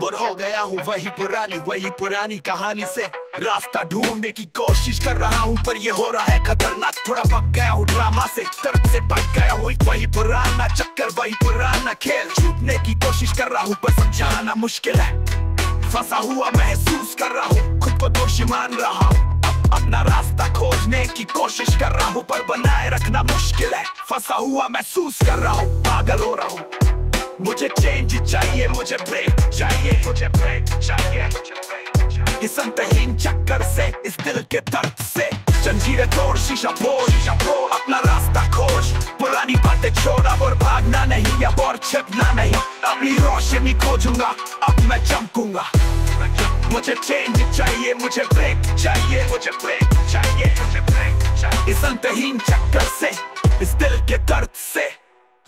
बुर हो गया हूँ वही पुरानी वही पुरानी कहानी से। रास्ता ढूँढने की कोशिश कर रहा हूँ, पर ये हो रहा है खतरनाक। थोड़ा पक गया हूँ ड्रामा से दर्द से पक गया हूँ। वही पुराना चक्कर, वही पुराना खेल। छूटने की कोशिश कर रहा हूँ, पर समझाना मुश्किल है। फंसा हुआ महसूस कर रहा हूँ, खुद को दोषी मान रहा हूँ। अपना रास्ता खोजने की कोशिश कर रहा हूँ, पर बनाए रखना मुश्किल है। फंसा हुआ महसूस कर रहा हूँ, पागल हो रहा हूँ। मुझे चेंज चाहिए, मुझे ब्रेक चाहिए, मुझे ब्रेक चाहिए। इस अंतहीन चक्कर से, इस दिल के दर्द से। जंजीरें तोड़, शीशा फोड़, शीशा अपना रास्ता खोज। पुरानी बातें छोड़ अब और भागना नहीं, अब और छिपना नहीं। अपनी रोशनी खोजूँगा, अब मैं चमकूँगा। मुझे चेंज चाहिए, मुझे ब्रेक चाहिए, मुझे ब्रेक चाहिए, मुझे ब्रेक चाहिए। इस अंतहीन चक्कर से, इस दिल के दर्द से।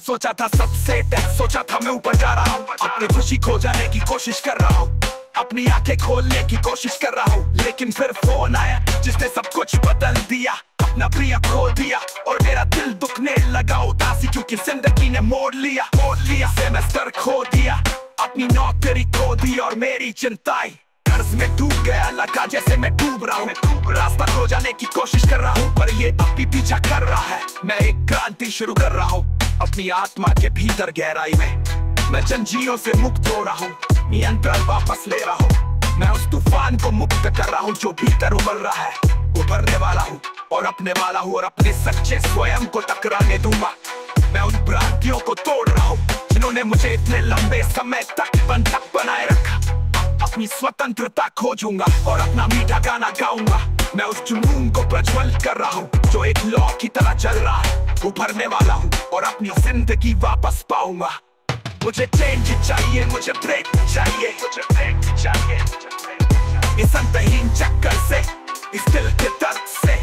सोचा था सबसे तय सोचा था मैं ऊपर जा रहा हूँ। अपनी खुशी खो जाने की कोशिश कर रहा हूँ। अपनी आँखें खोलने की कोशिश कर रहा हूँ। लेकिन फिर फ़ोन आया, जिसने सब कुछ बदल दिया। अपना प्रिय खो दिया, और मेरा दिल दुखने लगा उदासी, क्योंकि ज़िंदगी ने मोड़ लिया मोड़ लिया। सेमेस्टर खो दिया, अपनी नौकरी खो दी, और मेरी चिंताएँ कर्ज में डूब गया लगा, जैसे मैं डूब रहा हूँ। रास्ता खो जाने की कोशिश कर रहा हूँ, पर ये अब भी पीछा कर रहा है। मैं एक क्रांति शुरू कर रहा हूँ। अपनी आत्मा के भीतर गहराई में। मैं जंजीरों से मुक्त हो रहा हूँ, नियंत्रण वापस ले रहा हूँ। मैं उस तूफ़ान को मुक्त कर रहा हूँ जो भीतर उबल रहा है। उभरने वाला हूँ और अपने वाला हूँ और अपने सच्चे स्वयं को टकराने दूँगा। मैं उन भ्रांतियों को तोड़ रहा हूँ, जिन्होंने मुझे इतने लंबे समय तक बंधक बनाए रखा। अपनी स्वतंत्रता खोजूँगा और अपना मीठा गाना गाऊँगा मैं उस जुनून को प्रज्वलित कर रहा हूँ जो एक लौ की तरह चल रहा है उभरने वाला हूँ और अपनी ज़िंदगी वापस पाऊँगा मुझे चेंज चाहिए मुझे ब्रेक चाहिए मुझे ब्रेक चाहिए। इस अंतहीन चक्कर से इस दिल के दर्द से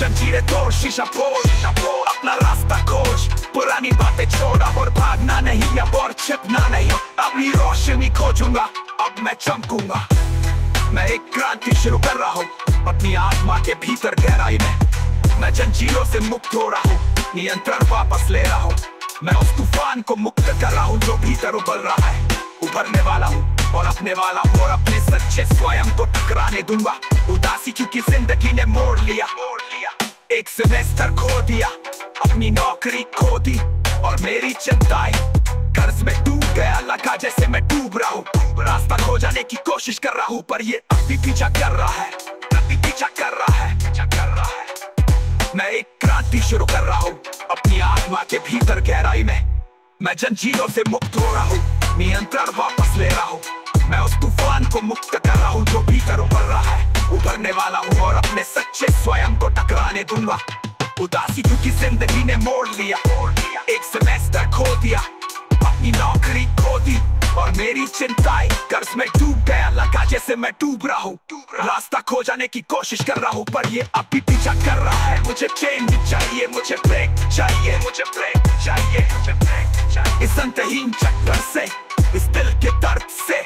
जंजीरें तोड़ शीशा फोड़ अपना रास्ता खोज पुरानी बातें छोड़ और भागना नहीं अब और छिपना नहीं अपनी रोशनी खोजूँगा अब मैं चमकूँगा। मैं एक क्रांति शुरू कर रहा हूँ। अपनी आत्मा के भीतर गहराई में मैं जंजीरों से मुक्त हो रहा हूँ। नियंत्रण वापस ले रहा हूँ। मैं उस तूफ़ान को मुक्त कर रहा हूँ जो भीतर उबल रहा है। उभरने वाला हूँ और अपने वाला हूँ और अपने सच्चे स्वयं को टकराने दूँगा। उदासी क्योंकि ज़िंदगी ने मोड़ लिया मोड़ लिया। एक सेमेस्टर खो दिया। अपनी नौकरी खो दी और मेरी चिंताएँ कर्ज में डूब गया, लगा जैसे मैं डूब रहा हूँ। रास्ता खो जाने की कोशिश कर रहा हूँ, पर ये अब भी पीछा कर रहा है। अब भी पीछा कर रहा है, पीछा कर रहा है। मैं एक क्रांति शुरू कर रहा हूँ, अपनी आत्मा के भीतर गहराई में। मैं जंजीरों से मुक्त हो रहा हूँ, नियंत्रण वापस ले रहा हूँ। मैं उस तूफ़ान को मुक्त कर रहा हूँ, जो भीतर उभर रहा है। उभरने वाला हूँ और अपने सच्चे स्वयं को टकराने दूँगा। उदासी क्योंकि ज़िंदगी ने मोड़ लिया। एक सेमेस्टर खो दिया। अपनी नौकरी खो दी और मेरी चिंताएँ कर्ज में डूब गया। लगा जैसे मैं डूब रहा हूँ। रास्ता खो जाने की कोशिश कर रहा हूँ, पर ये अब भी पीछा कर रहा है। मुझे चेंज चाहिए, मुझे ब्रेक चाहिए, मुझे ब्रेक चाहिए, मुझे ब्रेक चाहिए। इस अंतहीन चक्कर से, इस दिल के दर्द से।